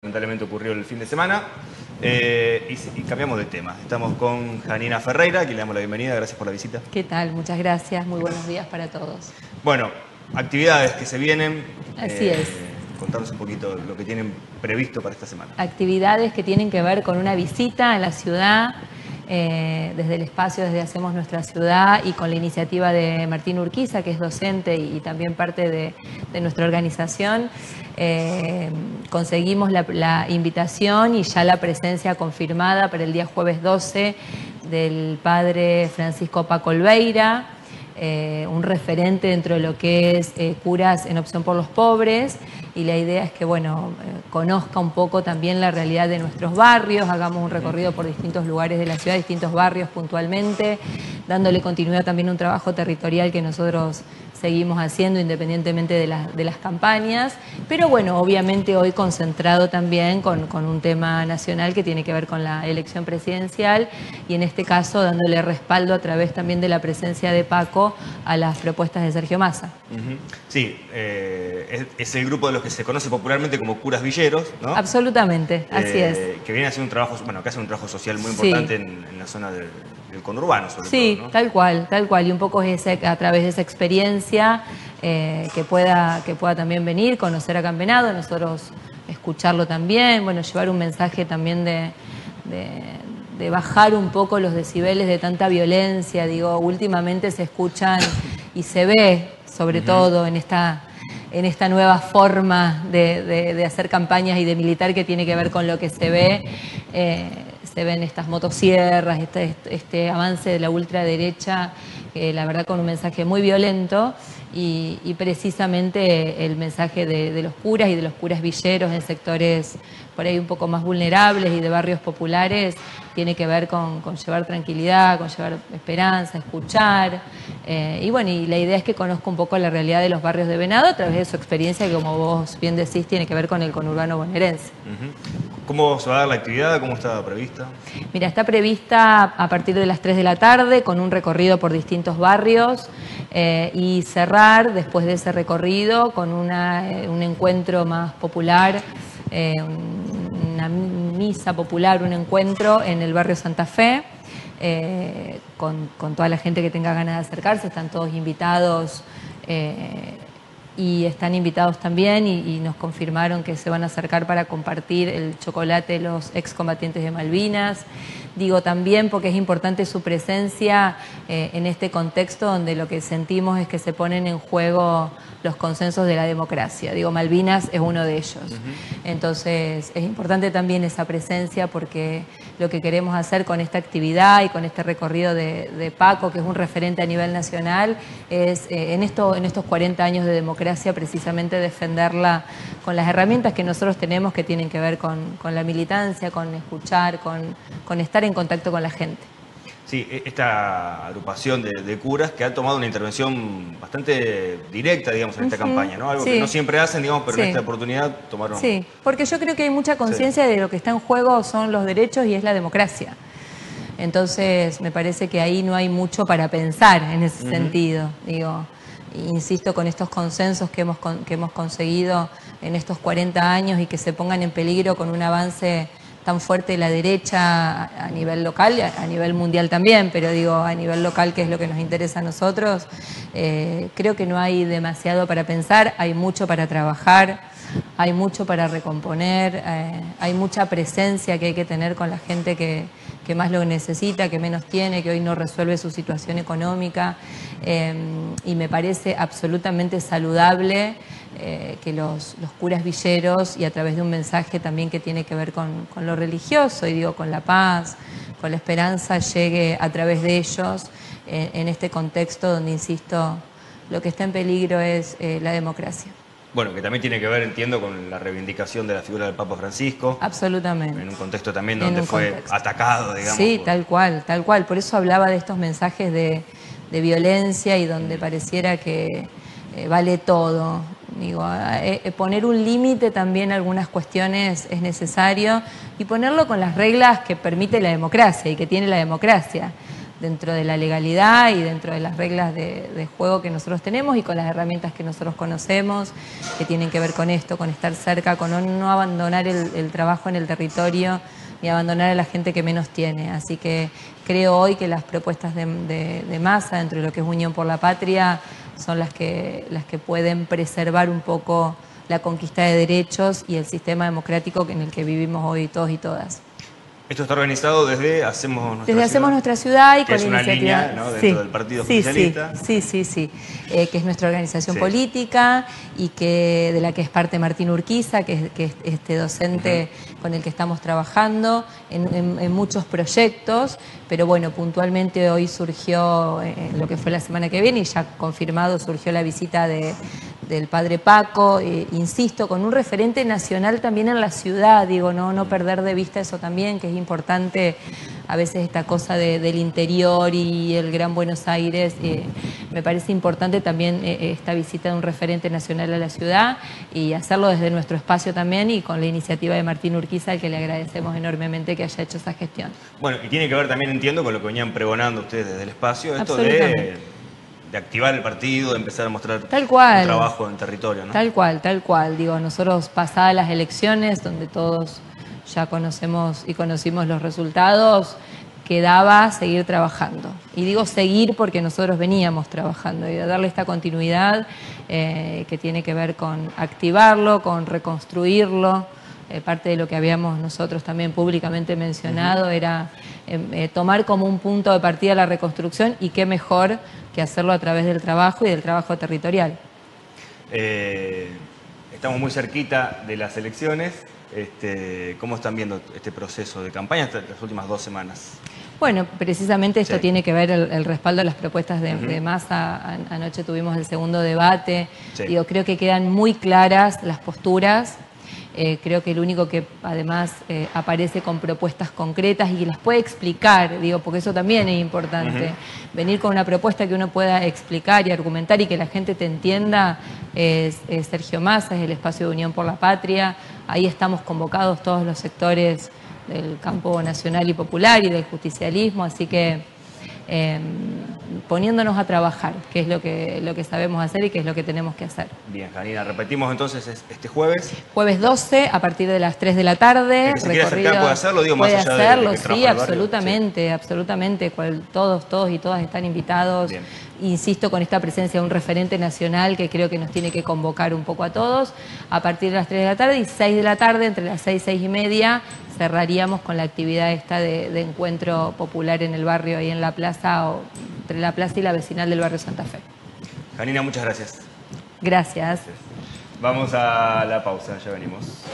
lamentablemente ocurrió el fin de semana. Eh, y, cambiamos de tema. Estamos con Janina Ferreira, que le damos la bienvenida. Gracias por la visita. ¿Qué tal? Muchas gracias. Muy buenos días para todos. Bueno, actividades que se vienen. Así es. Contarnos un poquito lo que tienen previsto para esta semana. Actividades que tienen que ver con una visita a la ciudad eh, desde el espacio, desde Hacemos Nuestra Ciudad y con la iniciativa de Martín Urquiza, que es docente y, también parte de, nuestra organización, eh, conseguimos la, invitación y ya la presencia confirmada para el día jueves 12 del padre Francisco Paco Olveira, eh, un referente dentro de lo que es curas en opción por los pobres y la idea es que, bueno, eh, conozca un poco también la realidad de nuestros barrios, hagamos un recorrido por distintos lugares de la ciudad, distintos barrios puntualmente, dándole continuidad también a un trabajo territorial que nosotros seguimos haciendo independientemente de, de, las campañas, pero bueno, obviamente hoy concentrado también con, con, un tema nacional que tiene que ver con la elección presidencial y en este caso dándole respaldo a través también de la presencia de Paco a las propuestas de Sergio Massa. Sí, eh, es, el grupo de los que se conoce popularmente como curas villeros, ¿no? Absolutamente, así es. Eh, que viene haciendo un trabajo, bueno, que hace un trabajo social muy importante en, la zona del, conurbano, sobre sí, todo. Sí, tal cual, tal cual. Y un poco es a través de esa experiencia eh, que, pueda, que pueda también venir, conocer a Campenado, nosotros escucharlo también, bueno, llevar un mensaje también de, de bajar un poco los decibeles de tanta violencia. Digo, últimamente se escuchan y se ve sobre todo en esta, en esta nueva forma de, hacer campañas y de militar que tiene que ver con lo que se ve. Eh, se ven estas motosierras, este, este, avance de la ultraderecha, la verdad con un mensaje muy violento y, precisamente el mensaje de, los curas y de los curas villeros en sectores por ahí un poco más vulnerables y de barrios populares tiene que ver con, llevar tranquilidad, con llevar esperanza, escuchar. Eh, y bueno, y la idea es que conozca un poco la realidad de los barrios de Venado a través de su experiencia que como vos bien decís tiene que ver con el conurbano bonaerense. ¿Cómo se va a dar la actividad? ¿Cómo está prevista? Mira, está prevista a partir de las 3 de la tarde con un recorrido por distintos barrios. Eh, y cerrar después de ese recorrido con eh, un encuentro más popular, eh, una misa popular, un encuentro en el barrio Santa Fe. con, toda la gente que tenga ganas de acercarse, están todos invitados y están invitados también y, nos confirmaron que se van a acercar para compartir el chocolate de los excombatientes de Malvinas. Digo también porque es importante su presencia eh, en este contexto donde lo que sentimos es que se ponen en juego los consensos de la democracia. Digo, Malvinas es uno de ellos. Entonces, es importante también esa presencia porque lo que queremos hacer con esta actividad y con este recorrido de, Paco, que es un referente a nivel nacional, es eh, en, esto, en estos 40 años de democracia precisamente defenderla con las herramientas que nosotros tenemos que tienen que ver con, la militancia, con escuchar, con, con estar en contacto con la gente. Sí, e, esta agrupación de, curas que ha tomado una intervención bastante directa, digamos, en esta campaña, ¿no? Algo que no siempre hacen, digamos, pero en esta oportunidad tomaron... Sí, porque yo creo que hay mucha conciencia de lo que está en juego son los derechos y es la democracia. Entonces, me parece que ahí no hay mucho para pensar en ese sentido. Digo, insisto con estos consensos que hemos, que hemos conseguido en estos 40 años y que se pongan en peligro con un avance tan fuerte la derecha a nivel local, a nivel mundial también, pero digo a nivel local, que es lo que nos interesa a nosotros, eh, creo que no hay demasiado para pensar, hay mucho para trabajar, hay mucho para recomponer, eh, hay mucha presencia que hay que tener con la gente que, más lo necesita, que menos tiene, que hoy no resuelve su situación económica, eh, y me parece absolutamente saludable eh, que los, curas villeros y a través de un mensaje también que tiene que ver con, lo religioso y digo con la paz, con la esperanza, llegue a través de ellos en este contexto donde, insisto, lo que está en peligro es la democracia. Bueno, que también tiene que ver, entiendo, con la reivindicación de la figura del Papa Francisco. Absolutamente. En un contexto también donde fue atacado, digamos. Sí, tal cual, tal cual. Por eso hablaba de estos mensajes de, violencia y donde pareciera que vale todo. Digo, eh, eh, poner un límite también a algunas cuestiones es necesario y ponerlo con las reglas que permite la democracia y que tiene la democracia. Dentro de la legalidad y dentro de las reglas de, juego que nosotros tenemos y con las herramientas que nosotros conocemos, que tienen que ver con esto, con estar cerca, con no, abandonar el, trabajo en el territorio ni abandonar a la gente que menos tiene. Así que creo hoy que las propuestas de, de masa dentro de lo que es Unión por la Patria son las que, las que pueden preservar un poco la conquista de derechos y el sistema democrático en el que vivimos hoy todos y todas. Esto está organizado desde Hacemos Nuestra desde Ciudad. Hacemos Nuestra Ciudad y con es una línea dentro del Partido sí, Oficialista. Sí, sí, sí, eh, que es nuestra organización política y que de la que es parte Martín Urquiza, que es, este docente con el que estamos trabajando en, muchos proyectos, pero bueno, puntualmente hoy surgió, eh, lo que fue la semana que viene, y ya confirmado, surgió la visita de del padre Paco, eh, insisto, con un referente nacional también en la ciudad, digo, no, no perder de vista eso también, que es importante a veces esta cosa del interior y el Gran Buenos Aires, eh, me parece importante también eh, esta visita de un referente nacional a la ciudad y hacerlo desde nuestro espacio también y con la iniciativa de Martín Urquiza, al que le agradecemos enormemente que haya hecho esa gestión. Bueno, y tiene que ver también, entiendo, con lo que venían pregonando ustedes desde el espacio, esto de de activar el partido, de empezar a mostrar tal cual, trabajo en territorio. ¿no? Tal cual, tal cual. Digo, nosotros pasadas las elecciones, donde todos ya conocemos y conocimos los resultados, quedaba seguir trabajando. Y digo seguir porque nosotros veníamos trabajando y darle esta continuidad eh, que tiene que ver con activarlo, con reconstruirlo. Eh, parte de lo que habíamos nosotros también públicamente mencionado era em, eh, tomar como un punto de partida la reconstrucción y qué mejor que hacerlo a través del trabajo y del trabajo territorial. Eh, estamos muy cerquita de las elecciones. Este, ¿Cómo están viendo este proceso de campaña hasta las últimas dos semanas? Bueno, precisamente esto tiene que ver el, respaldo a las propuestas de, masa. Anoche tuvimos el segundo debate. Digo, creo que quedan muy claras las posturas eh, creo que el único que además eh, aparece con propuestas concretas y las puede explicar, digo, porque eso también es importante. Venir con una propuesta que uno pueda explicar y argumentar y que la gente te entienda es, Sergio Massa, es el espacio de Unión por la Patria. Ahí estamos convocados todos los sectores del campo nacional y popular y del justicialismo, así que Em, poniéndonos a trabajar, que es lo que, lo que sabemos hacer y que es lo que tenemos que hacer. Bien, Janina, repetimos entonces este jueves. Jueves 12 a partir de las 3 de la tarde. Que se puede hacerlo, digo, más allá hacerlo, sí, absolutamente, absolutamente. todos, todos y todas están invitados. Insisto con esta presencia de un referente nacional que creo que nos tiene que convocar un poco a todos. A partir de las 3 de la tarde y 6 de la tarde, entre las 6 y 6 y media, cerraríamos con la actividad esta de, encuentro popular en el barrio, ahí en la plaza, o entre la plaza y la vecinal del barrio Santa Fe. Janina, muchas gracias. Gracias. Vamos a la pausa, ya venimos.